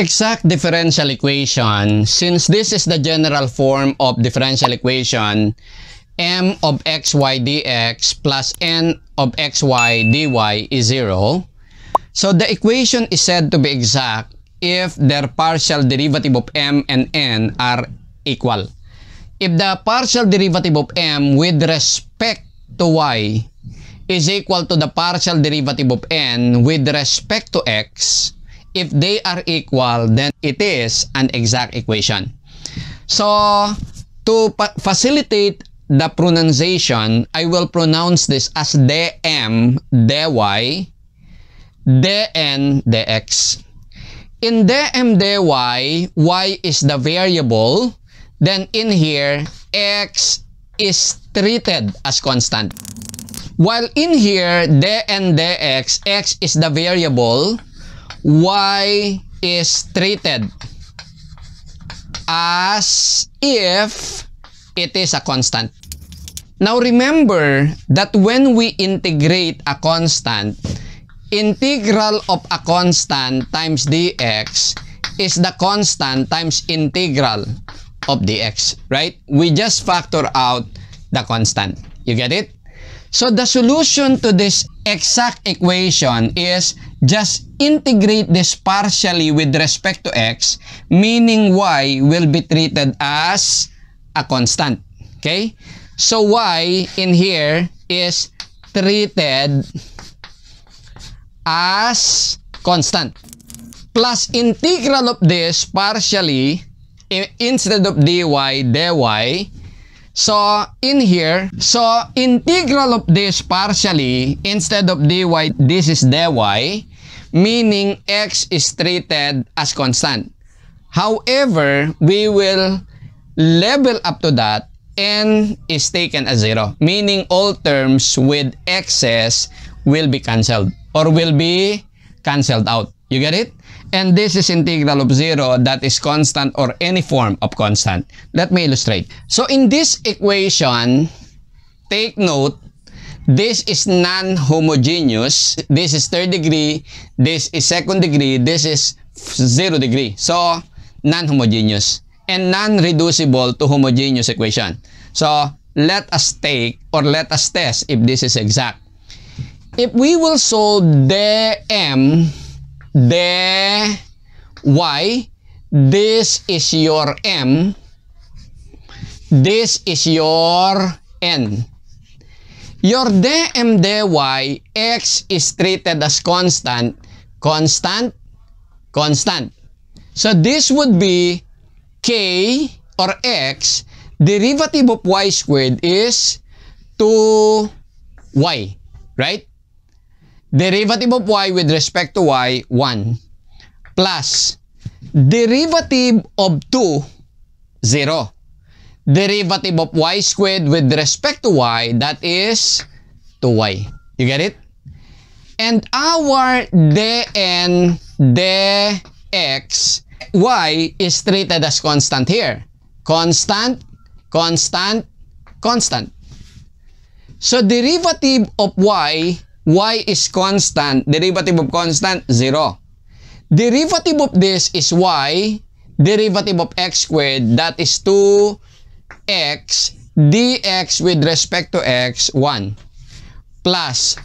exact differential equation, since this is the general form of differential equation, m of xy dx plus n of xy dy is 0, so the equation is said to be exact if their partial derivative of m and n are equal. If the partial derivative of m with respect to y is equal to the partial derivative of n with respect to x, if they are equal, then it is an exact equation. So, to facilitate the pronunciation, I will pronounce this as dm, dy, dn, dx. In dm, dy, y is the variable. Then in here, x is treated as constant. While in here, dn, dx, x is the variable, y is treated as if it is a constant. Now remember that when we integrate a constant, integral of a constant times dx is the constant times integral of dx, right? We just factor out the constant. You get it? So the solution to this exact equation is just integrate this partially with respect to x, meaning y will be treated as a constant. Okay? So y in here is treated as constant. Plus integral of this partially instead of dy, dy. So in here, so integral of this partially instead of dy, this is dy, meaning x is treated as constant. However, we will level up to that n is taken as 0. Meaning all terms with excess will be cancelled or will be cancelled out. You get it? And this is integral of 0 that is constant or any form of constant. Let me illustrate. So in this equation, take note, this is non-homogeneous. This is third degree. This is second degree. This is zero degree. So, non-homogeneous and non-reducible to homogeneous equation. So, let us take or let us test if this is exact. If we will solve the m, the y, this is your m, this is your n. Your dm dy, x is treated as constant, constant, constant. So this would be k or x, derivative of y squared is 2y, right? Derivative of y with respect to y, 1. Plus, derivative of 2, 0. Derivative of y squared with respect to y, that is 2y. You get it? And our dn dx y is treated as constant here. Constant, constant, constant. So derivative of y, y is constant. Derivative of constant, 0. Derivative of this is y. Derivative of x squared, that is 2x dx with respect to x, 1. Plus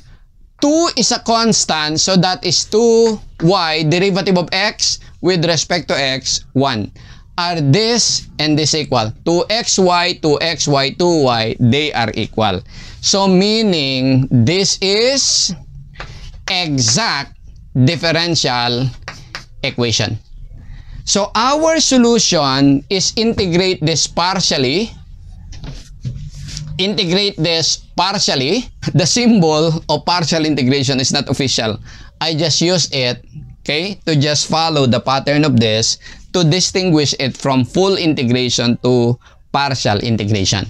2 is a constant, so that is 2y, derivative of x with respect to x, 1. Are this and this equal? 2xy, 2xy, 2y, they are equal. So meaning, this is exact differential equation. So our solution is integrate this partially integrate this partially. The symbol of partial integration is not official. I just use it, okay, to just follow the pattern of this to distinguish it from full integration to partial integration.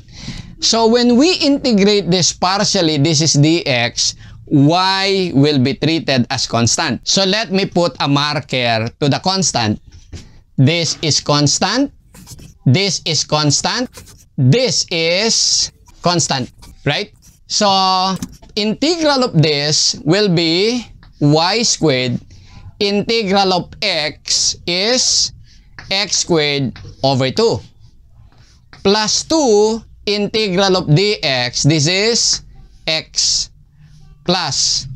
So when we integrate this partially, this is dx, y will be treated as constant. So let me put a marker to the constant. This is constant. This is constant. This is constant, right? So, integral of this will be y squared integral of x is x squared over 2 plus 2 integral of dx this is x plus.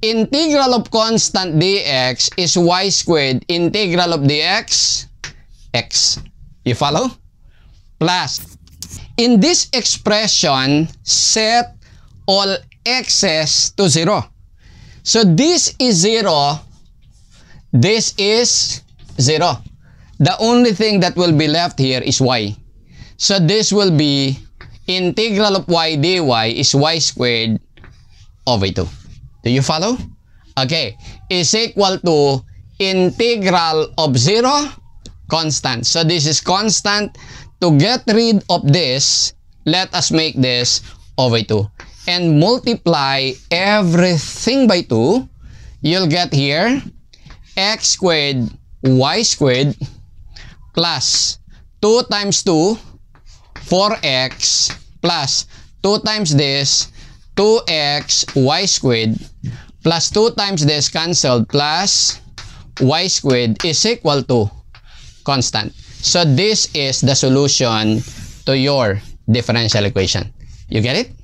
Integral of constant dx is y squared. Integral of dx x. You follow? Plus. In this expression set all x's to 0 so this is 0 this is 0 the only thing that will be left here is y so this will be integral of y dy is y squared over 2 do you follow? Okay. Is equal to integral of 0 constant. So this is constant. To get rid of this let us make this over 2 and multiply everything by 2 you'll get here x squared y squared plus 2 times 2 4x plus 2 times this 2x y squared plus 2 times this cancelled plus y squared is equal to constant. So this is the solution to your differential equation. You get it?